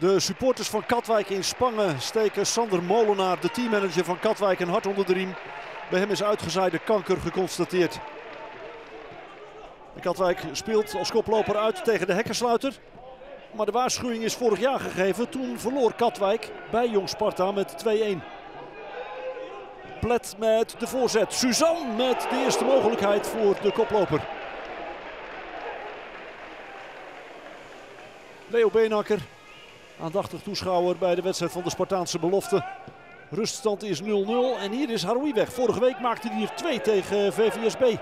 De supporters van Katwijk in Spangen steken Sander Molenaar, de teammanager van Katwijk, een hart onder de riem. Bij hem is uitgezaaide kanker geconstateerd. Katwijk speelt als koploper uit tegen de hekkensluiter. Maar de waarschuwing is vorig jaar gegeven. Toen verloor Katwijk bij Jong Sparta met 2-1. Plet met de voorzet. Suzanne met de eerste mogelijkheid voor de koploper. Leo Beenakker, aandachtig toeschouwer bij de wedstrijd van de Spartaanse belofte. Ruststand is 0-0 en hier is Haroui weg. Vorige week maakte hij er 2 tegen VVSB.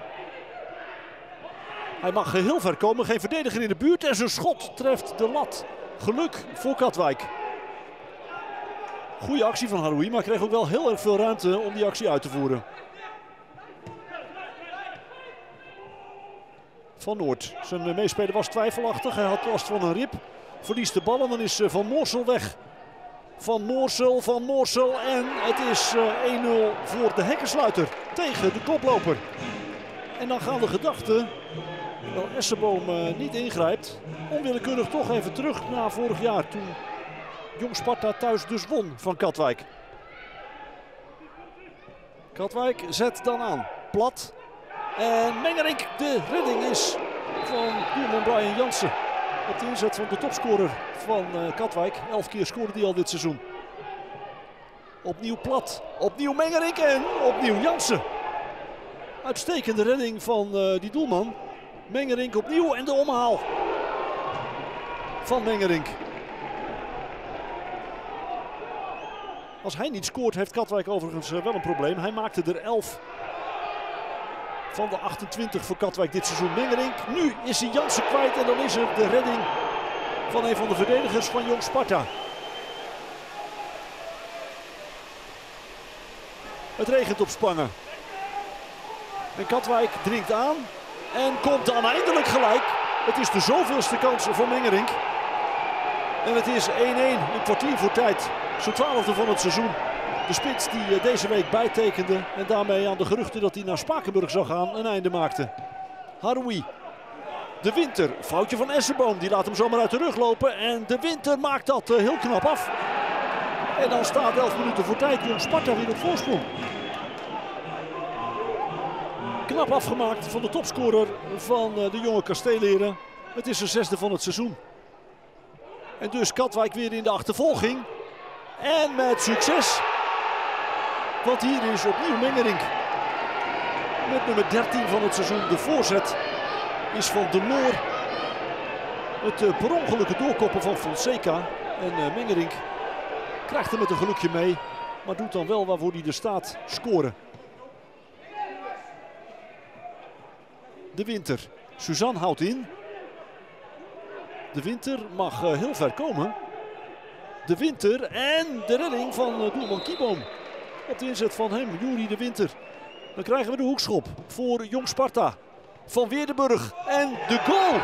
Hij mag heel ver komen, geen verdediger in de buurt en zijn schot treft de lat. Geluk voor Katwijk. Goede actie van Haroui, maar kreeg ook wel heel erg veel ruimte om die actie uit te voeren. Van Noord. Zijn meespeler was twijfelachtig. Hij had last van een rib. Verliest de bal en dan is Van Moorsel weg. Van Moorsel, Van Moorsel en het is 1-0 voor de hekkensluiter tegen de koploper. En dan gaan de gedachten, wel Essenboom niet ingrijpt, onwillekeurig toch even terug naar vorig jaar toen Jong Sparta thuis dus won van Katwijk. Katwijk zet dan aan. Plat. En Mengerink, de redding is van doelman Brian Jansen. Op de inzet van de topscorer van Katwijk. Elf keer scoorde hij al dit seizoen. Opnieuw plat. Opnieuw Mengerink en opnieuw Jansen. Uitstekende redding van uh, die doelman. Mengerink opnieuw en de omhaal van Mengerink. Als hij niet scoort heeft Katwijk overigens wel een probleem. Hij maakte er 11 van de 28 voor Katwijk dit seizoen. Mengerink, nu is hij Jansen kwijt en dan is er de redding van een van de verdedigers van Jong Sparta. Het regent op Spangen. En Katwijk dringt aan en komt dan eindelijk gelijk. Het is de zoveelste kans voor Mengerink. En het is 1-1, een kwartier voor tijd. Zijn twaalfde van het seizoen. De spits die deze week bijtekende en daarmee aan de geruchten dat hij naar Spakenburg zou gaan een einde maakte. Haroui. De Winter, foutje van Essenboom, die laat hem zomaar uit de rug lopen. En de Winter maakt dat heel knap af. En dan staat 11 minuten voor tijd Jong Sparta weer op voorsprong. Knap afgemaakt van de topscorer van de jonge Kasteleren. Het is de zesde van het seizoen. En dus Katwijk weer in de achtervolging. En met succes. Want hier is opnieuw Mengerink. Met nummer 13 van het seizoen. De voorzet is van De Loor. Het uh, per ongelukke doorkoppen van Fonseca. En uh, Mengerink krijgt er met een gelukje mee. Maar doet dan wel waarvoor hij er staat. Scoren. De Winter. Suzanne houdt in. De Winter mag uh, heel ver komen. De Winter en de redding van doelman Kieboom. De inzet van hem, Juri de Winter. Dan krijgen we de hoekschop voor Jong Sparta. Van Weerdenburg en de goal.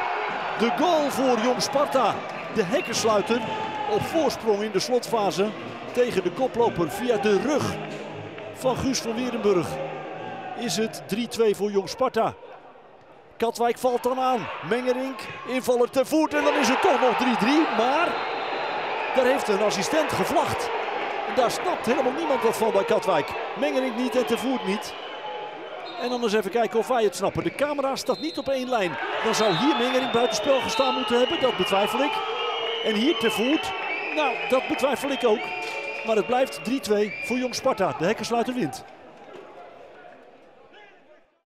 De goal voor Jong Sparta. De hekkensluiter op voorsprong in de slotfase tegen de koploper via de rug van Guus van Weerdenburg. Is het 3-2 voor Jong Sparta. Katwijk valt dan aan. Mengerink, invaller te voet en dan is het toch nog 3-3. Maar daar heeft een assistent gevlacht. Daar snapt helemaal niemand wat van bij Katwijk. Mengerink niet en te voet niet. En dan eens even kijken of wij het snappen. De camera staat niet op één lijn. Dan zou hier Mengerink buitenspel gestaan moeten hebben. Dat betwijfel ik. En hier te voet. Nou, dat betwijfel ik ook. Maar het blijft 3-2 voor Jong Sparta. De hekkensluiter wint.